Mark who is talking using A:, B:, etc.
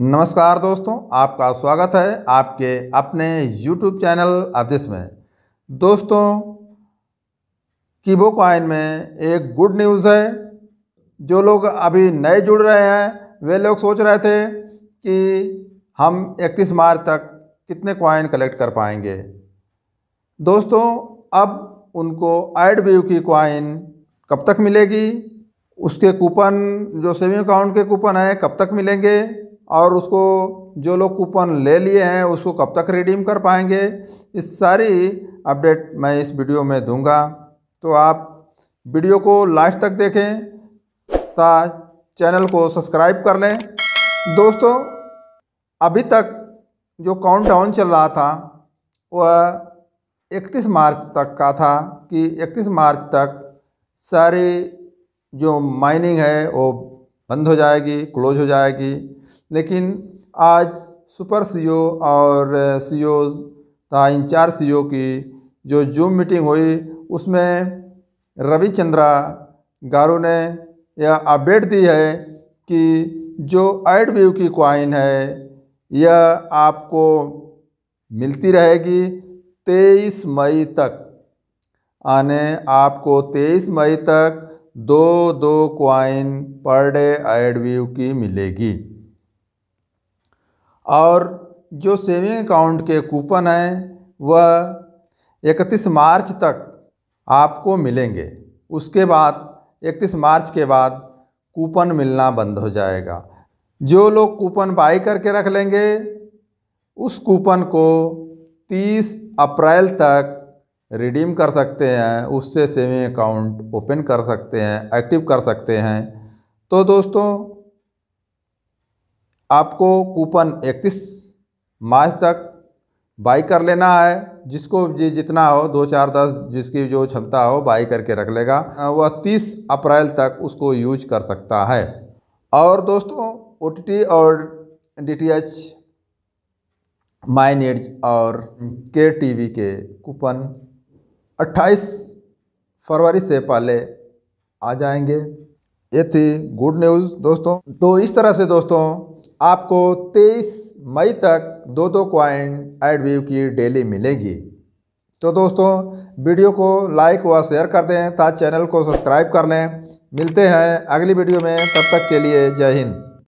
A: नमस्कार दोस्तों, आपका स्वागत है आपके अपने YouTube चैनल अब्दिस में। दोस्तों कीबो कॉइन में एक गुड न्यूज़ है। जो लोग अभी नए जुड़ रहे हैं, वे लोग सोच रहे थे कि हम 31 मार्च तक कितने कॉइन कलेक्ट कर पाएँगे। दोस्तों, अब उनको एड व्यू की कॉइन कब तक मिलेगी? उसके कूपन जो सेविंग अकाउंट के कूपन हैं, कब तक मिलेंगे? और उसको जो लोग कूपन ले लिए हैं, उसको कब तक रिडीम कर पाएँगे? इस सारी अपडेट मैं इस वीडियो में दूँगा। तो आप वीडियो को लास्ट तक देखें, ता चैनल को सब्सक्राइब कर लें। दोस्तों, अभी तक जो काउंटडाउन चल रहा था, वह 31 मार्च तक का था कि 31 मार्च तक सारी जो माइनिंग है, वो बंद हो जाएगी क्लोज हो जाएगी। लेकिन आज सुपर सीईओ और सीईओ तथा इंचार्ज सीईओ की जो जूम मीटिंग हुई, उसमें रविचंद्रा गारू ने यह अपडेट दी है कि जो एड व्यू की क्वाइन है, यह आपको मिलती रहेगी तेईस मई तक। आने आपको तेईस मई तक दो दो coin per day add view की मिलेगी। और जो सेविंग अकाउंट के कूपन हैं, वह इकतीस मार्च तक आपको मिलेंगे। उसके बाद, इकतीस मार्च के बाद कूपन मिलना बंद हो जाएगा। जो लोग कूपन बाई करके रख लेंगे, उस कूपन को 30 अप्रैल तक रिडीम कर सकते हैं, उससे सेविंग अकाउंट ओपन कर सकते हैं, एक्टिव कर सकते हैं। तो दोस्तों, आपको कूपन 31 मार्च तक बाई कर लेना है। जिसको जी जितना हो, दो चार दस जिसकी जो क्षमता हो, बाई करके रख लेगा। वह 30 अप्रैल तक उसको यूज़ कर सकता है। और दोस्तों ओटीटी और डी टी एच और के टी वी के कूपन 28 फरवरी से पहले आ जाएँगे। ये थी गुड न्यूज़ दोस्तों। तो इस तरह से दोस्तों, आपको 23 मई तक दो दो क्वाइन एड व्यू की डेली मिलेगी। तो दोस्तों, वीडियो को लाइक व शेयर कर दें ताकि चैनल को सब्सक्राइब कर लें। मिलते हैं अगली वीडियो में, तब तक के लिए जय हिंद।